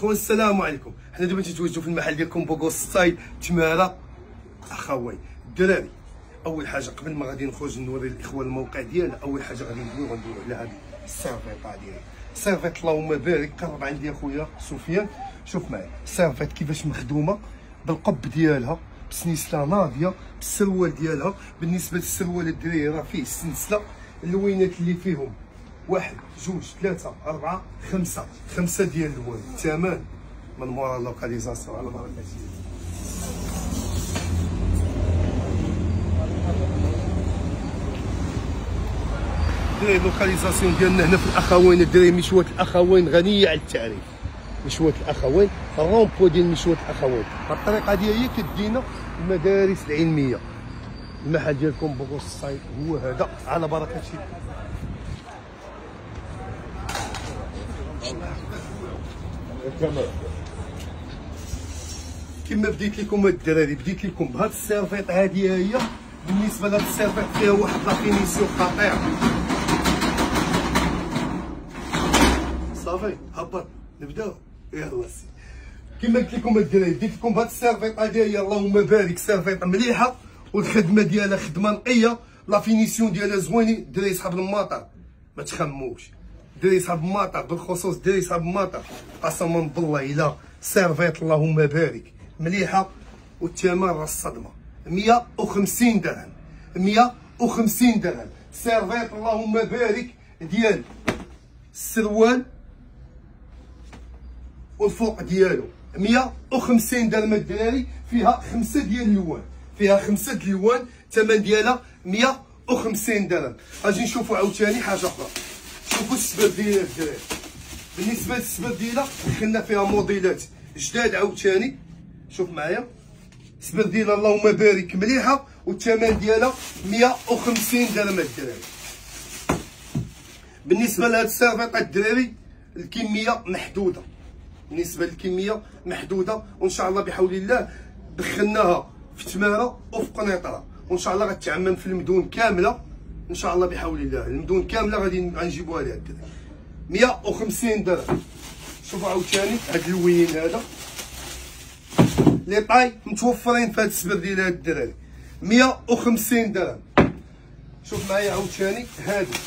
الاخوان السلام عليكم. حنا دابا تتواجدوا في المحل ديالكم بوغو ستايل تماره أخوي الدراري. أول حاجة قبل ما غادي نخرج نوري الاخوان الموقع ديالنا أول حاجة غادي ندويو غندويو على هذه ال survêtement ديالي. survêt اللهم بارك. قرب عندي اخويا سفيان شوف معايا survêt كيفاش مخدومة؟ بالقب ديالها بسنسله ناضية بالسروال ديالها. بالنسبة للسروال الدراري راه فيه السنسله اللوينات اللي فيهم. واحد جوج ثلاثة أربعة خمسة. خمسة ديال الوان تمام من مورا اللوكاليزاسيون. على بركة الله اللوكاليزاسيون ديالنا هنا في الأخوين. الدراري مشوات الأخوين. غنية على التعريف. مشوات الأخوين. الرومبو ديال مشوات الأخوين. الطريقة ديال هي كدينا المدارس العلمية. المحل ديالكم بوغوس الصيد هو هذا. على بركة الله. كما بديت لكم الدراري بديت لكم بهاد السيرفيط هادي هي بالنسبة لهاد السيرفيط فيها واحد لا فينيسيون خطيره صافي هبط. نبداو يلا سي. كما قلت لكم الدراري بديت لكم بهاد السيرفيط هادي هي. اللهم بارك سيرفيط مليحة والخدمة ديالها خدمة نقية. la finition ديالها زوينين الدراري صحاب الماطر. ما تخموش. دري صحاب ماطر بالخصوص دري صحاب ماطر قسما بالله الا survêt اللهم بارك مليحه والثمن راه الصدمه 150 درهم 150 درهم survêt اللهم بارك ديال السروال والفوق ديالو 150 درهم الدراري فيها خمسه ديال الالوان فيها خمسه ديال الالوان الثمن ديالها 150 درهم غادي نشوفوا عاوتاني حاجة أخرى شوفوا السبب ديالها الدراري بالنسبة للسبب ديالها دخلنا فيها موديلات جداد عاوتاني. شوف معايا. السبب ديالها اللهم بارك مليحة والثمن ديالها 150 درهم الدراري بالنسبة لهاد السيرفيط الدراري الكمية محدودة. بالنسبة للكمية محدودة وإن شاء الله بحول الله دخلناها في تماره وفي قنيطره وإن شاء الله غتعمم في المدن كاملة. ان شاء الله. بحول الله المدن كاملة غادي غنجيبوها لها الدراري. 150 درهم. شوفوا عاوتاني هاد اللوين هذا. لي طاي متوفرين في هاد السبر ديال هاد الدراري. 150 درهم. شوف معايا عاوتاني هادي.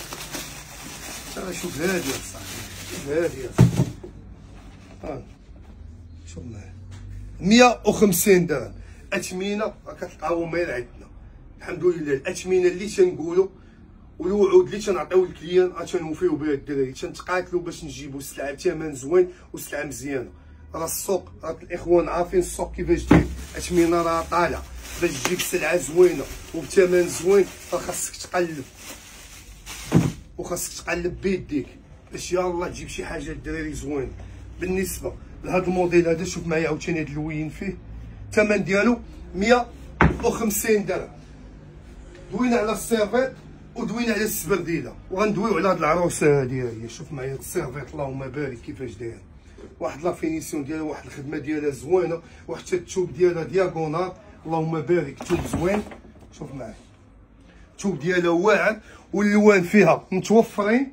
شوف هادي يا صاحبي. هادي يا صاحبي. شوف معايا. 150 درهم. اثمنه كتلقاوهم غير عندنا. الحمد لله الاثمنه اللي تنقولوا والوعود اللي تنعطيو للكليان تنوفيو بها الدراري تنتقاتلو باش نجيبو السلعة بثمن زوين وسلعه مزيانة. راه السوق راه الإخوان عارفين السوق كيفاش داير اثمنه راه طالعه باش تجيب سلعة زوينة وبثمن زوين راه خاصك تقلب. وخاصك تقلب بيديك باش يلاه تجيب شي حاجة للدراري زوين. بالنسبة لهذا الموديل هذا شوف معايا عاوتاني هاد اللوين فيه. الثمن ديالو 150 درهم. دوينا على ال survêt. ودوينا على السبرديله وغندويو على هاد العروسة هادي هي شوف معايا ال survêt اللهم بارك كيفاش داير. واحد la finition ديالها واحد الخدمة ديالها زوينة واحد التوب ديالها diagonal. اللهم بارك توب زوين. شوف معايا. التوب ديالها واعر واللوان فيها متوفرين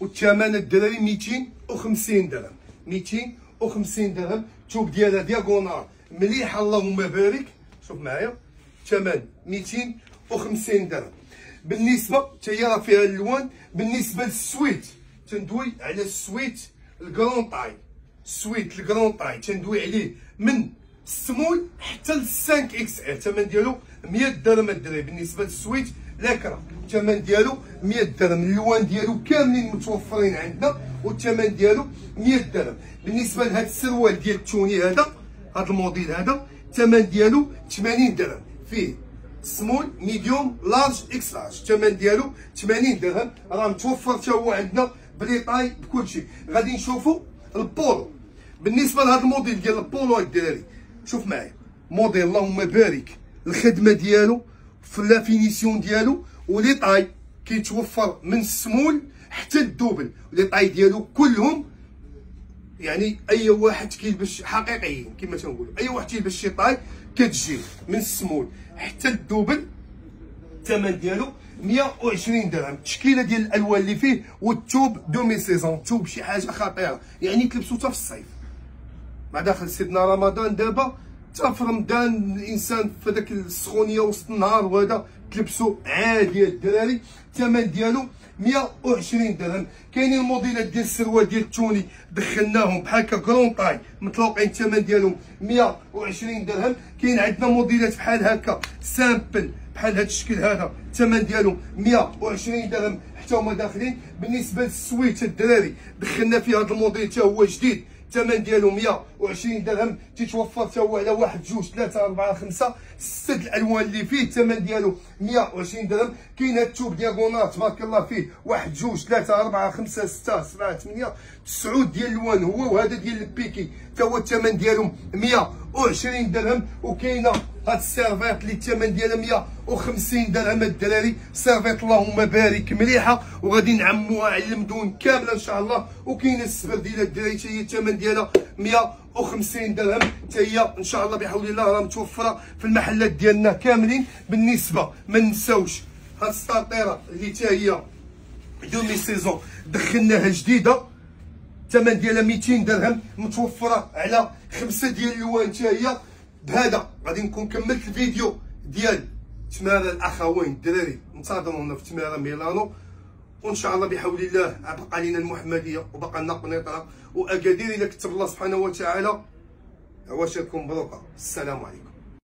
والثمن الدراري 250 درهم. 250 درهم. التوب ديالها diagonal. مليحه اللهم بارك شوف معايا. ثمن 250 درهم. بالنسبة حتى راه فيها الالوان بالنسبة لل sweat تندوي على ال sweat ال grande taille. ال sweat ال grande taille تندوي عليه من السمول حتى ل 5 XL الثمن ديالو 100 درهم الدراري. بالنسبة لل sweat لاكرا الثمن ديالو 100 درهم. الالوان ديالو كاملين متوفرين عندنا والثمن ديالو 100 درهم. بالنسبة لهذا السروال ديال التوني هذا هذا الموديل هذا الثمن ديالو 80 درهم. فيه small medium large X large الثمن ديالو 80 درهم. راه متوفر حتى هو عندنا ب les tailles بكلشي غادي نشوفوا البولو. بالنسبة لهذا الموديل ديال البولو الدراري شوف معايا. موديل اللهم بارك. الخدمة ديالو في la finition ديالو و les tailles كيتوفر من السمول حتى ال double les tailles ديالو كلهم يعني أي واحد كيلبس حقيقيين كما تنقولوا. أي واحد كيلبس شي taille كتجي من السمول حتى ال double الثمن ديالو 120 درهم. التشكيله ديال الألوان اللي فيه والثوب demi-saison. ثوب شي حاجة خطيرة. يعني تلبسو حتى في الصيف. مع داخل سيدنا رمضان دابا حتى في رمضان الإنسان في داك السخونية وسط النهار وهذا تلبسو عادي الدراري الثمن ديالو 120 درهم. كاينين الموديلات ديال السروال ديال التوني دخلناهم بحال هكا grande taille متلوقين الثمن ديالهم 120 درهم. كاين عندنا موديلات بحال هكا simple بحال هذا الشكل هذا. الثمن ديالهم 120 درهم حتى هما داخلين. بالنسبة لل sweat الدراري دخلنا فيه هذا الموديل حتى هو جديد. الثمن ديالو 120 درهم تيتوفر حتى هو على واحد جوج ثلاثة أربعة خمسة ستة الألوان اللي فيه الثمن ديالو 120 درهم. كاين هاد التوب diagonal تبارك الله فيه واحد جوج ثلاثة أربعة خمسة ستة سبعة ثمانية تسعود ديال الألوان هو وهذا ديال ال piqué. حتى هو الثمن ديالو 120 درهم. وكاينه هاد ال survêt اللي الثمن ديالها 150 درهم الدراري. survêt اللهم بارك مليحة. وغادي نعموها على المدون كاملة إن شاء الله. وكاينه السبرديلة الدراري حتى هي الثمن ديالها 150 درهم. حتى هي إن شاء الله بحول الله راه متوفرة في المحلات ديالنا كاملين. بالنسبة ما نساوش هاد السطيره اللي حتى هي demi-saison دخلناها جديدة. الثمن ديالها 200 درهم متوفرة على خمسة ديال الالوان حتى بهذا غادي نكون كملت الفيديو ديال تماره الاخوين الدراري. انتظرونا في تماره ميلانو. وإن شاء الله بحول الله بقى لنا المحمدية وبقى لنا قنيطره وأكادير الا كتب الله سبحانه وتعالى. عواشركم مبروكه السلام عليكم.